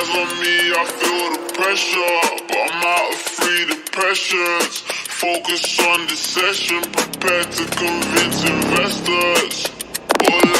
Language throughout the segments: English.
eyes on me, I feel the pressure. But I'm out of free depressions. Focus on the session, prepared to convince investors. All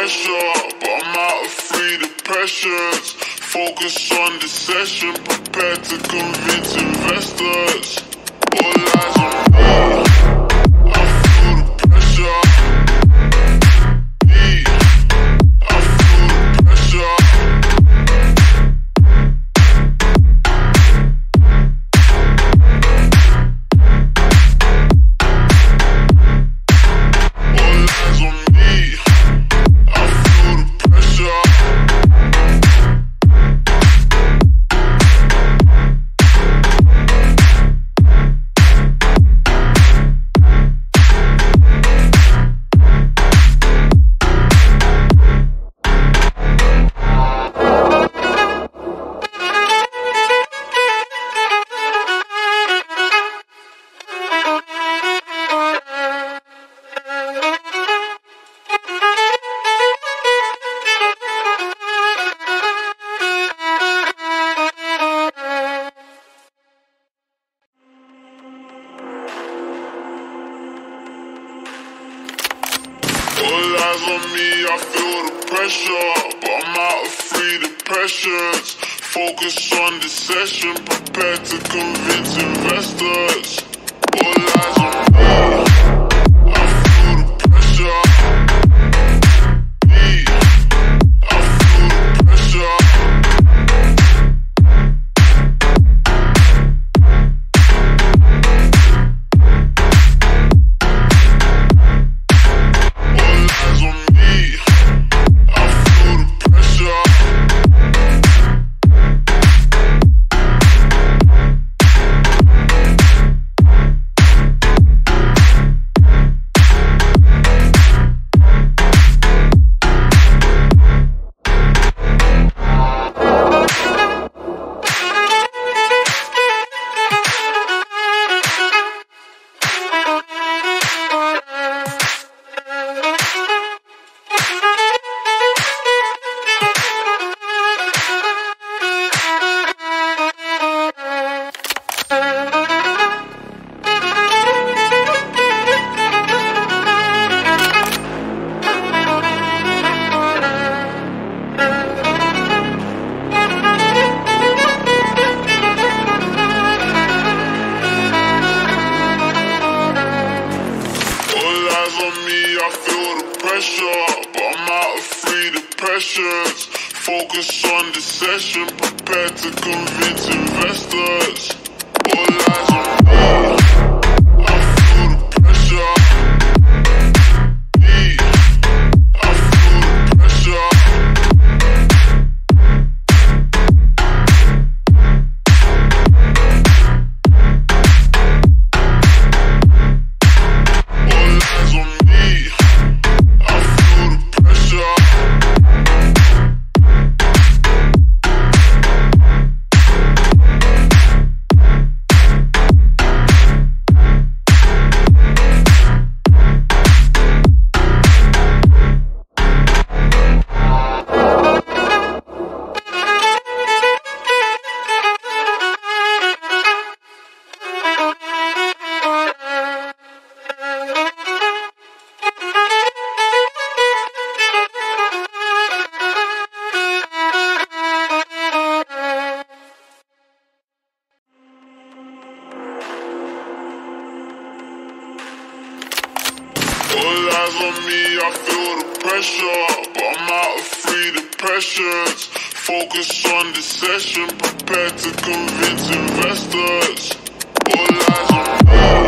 pressure, but I'm out of free depressions. Focus on the session, prepared to convince investors. All eyes on me. I feel the pressure, but I'm out of free depressions. Focus on the session, prepared to convince investors. All eyes on me.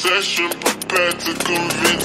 Session prepared to convince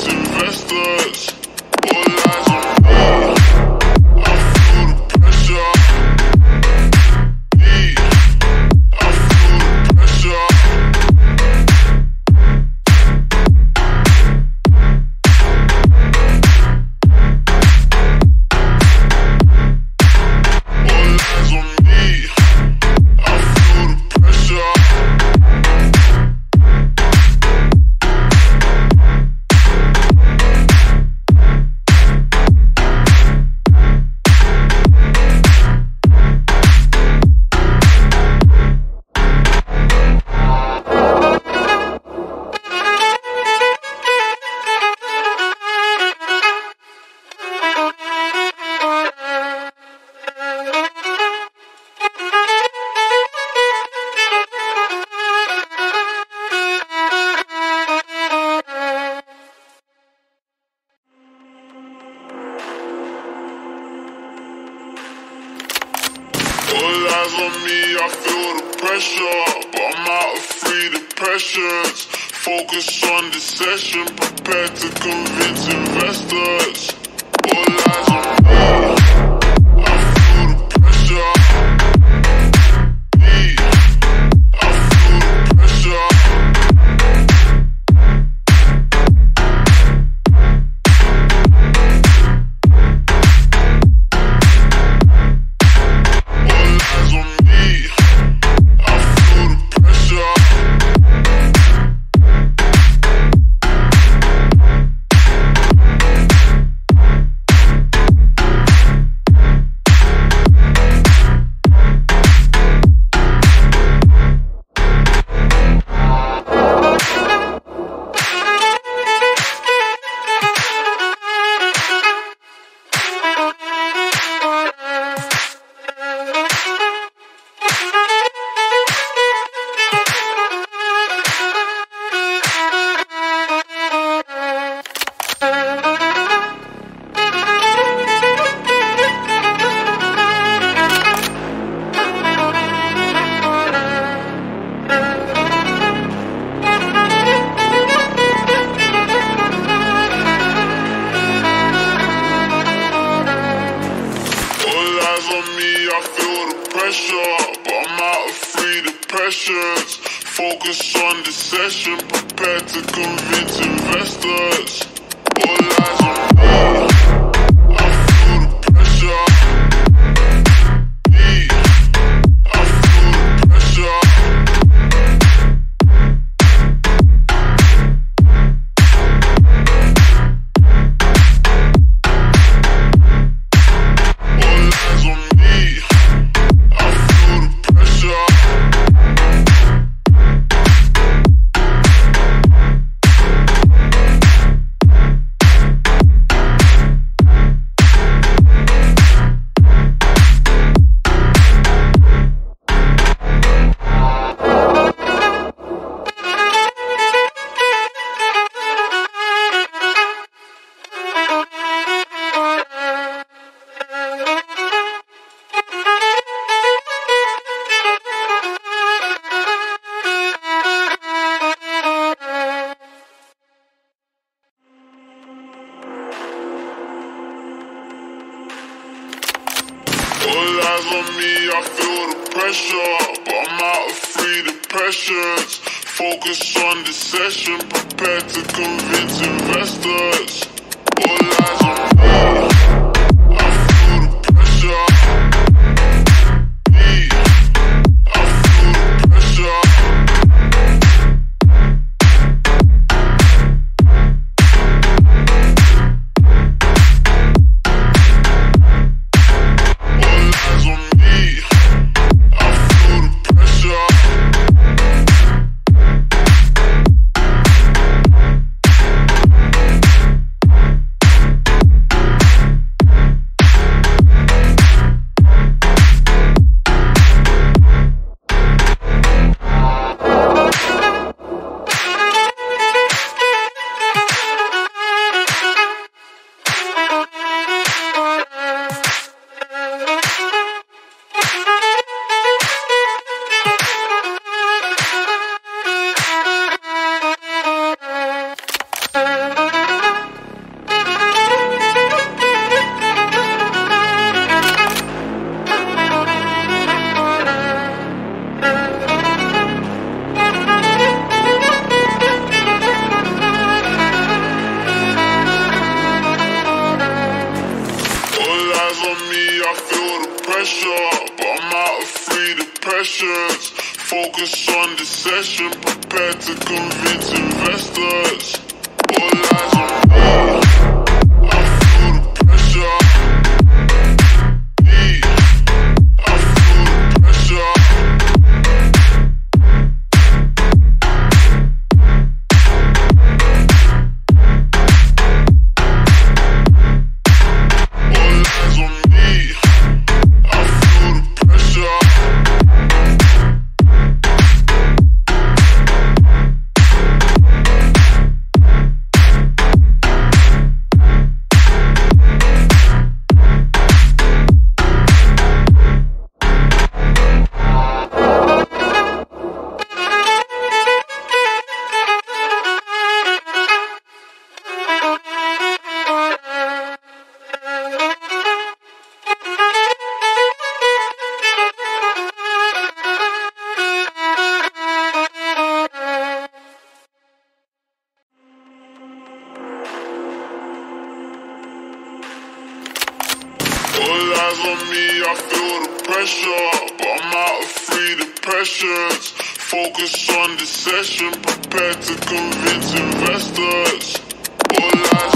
convinced investors. up. I'm out of free depressions. Focus on the session, prepare to convince investors. All I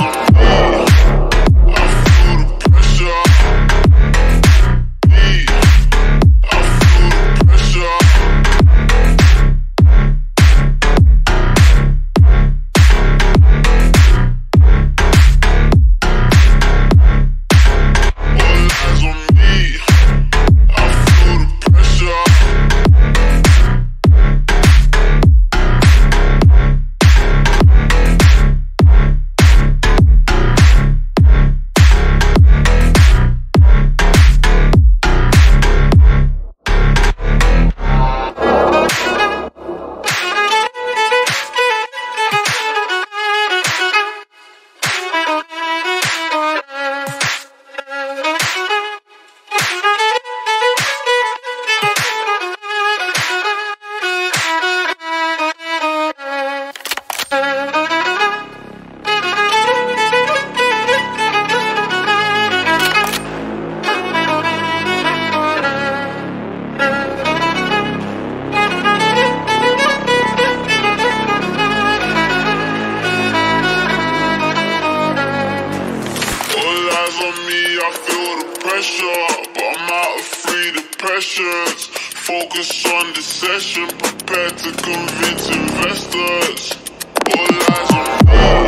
on the session, prepared to convince investors. All eyes on me.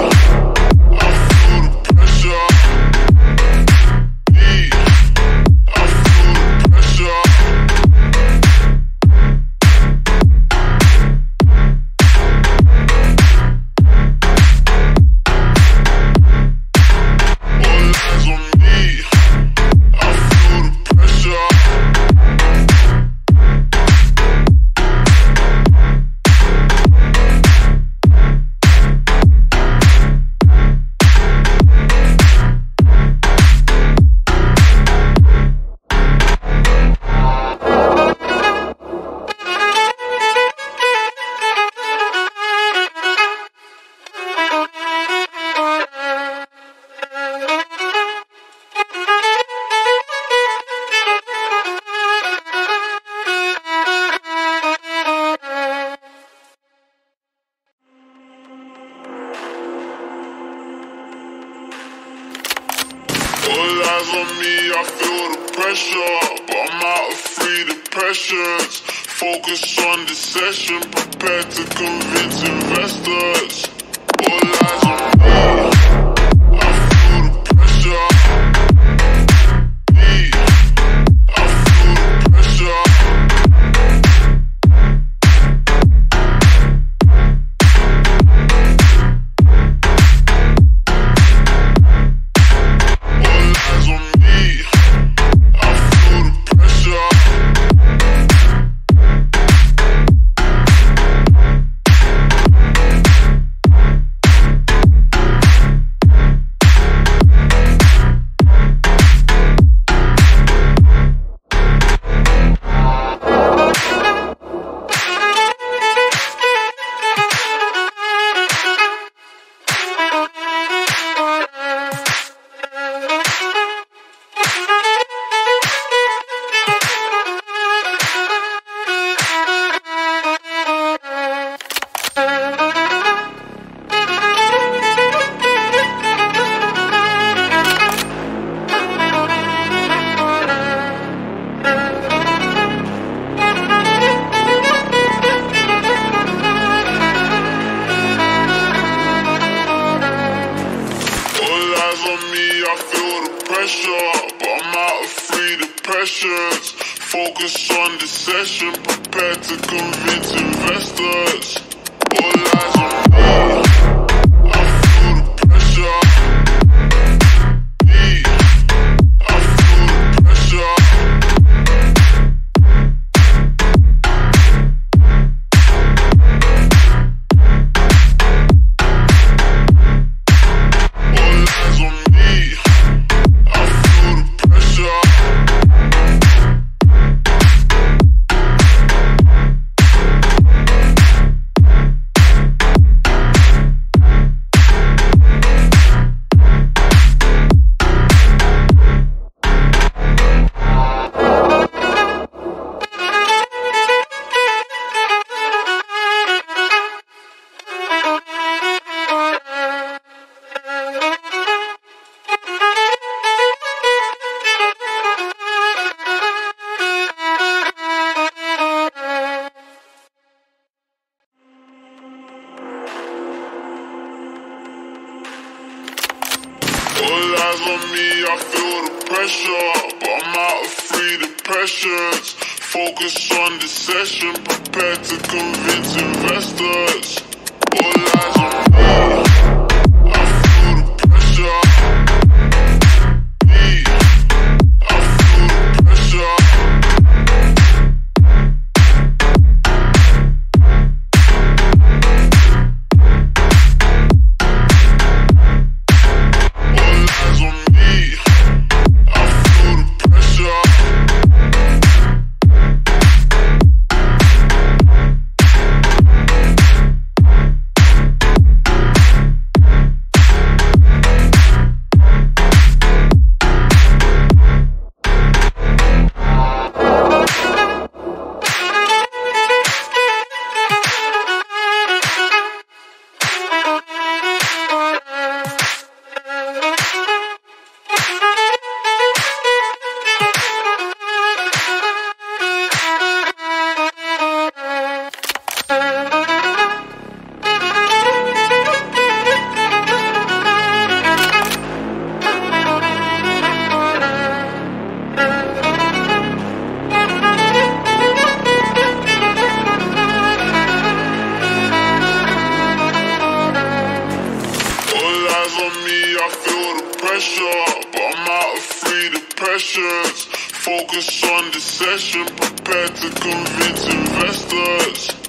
eyes on me, I feel the pressure. But I'm out of free depressions. Focus on the session, prepared to convince investors. All eyes on me. eyes on me, I feel the pressure. But I'm out of free depressions. Focus on the session, prepare to convince investors.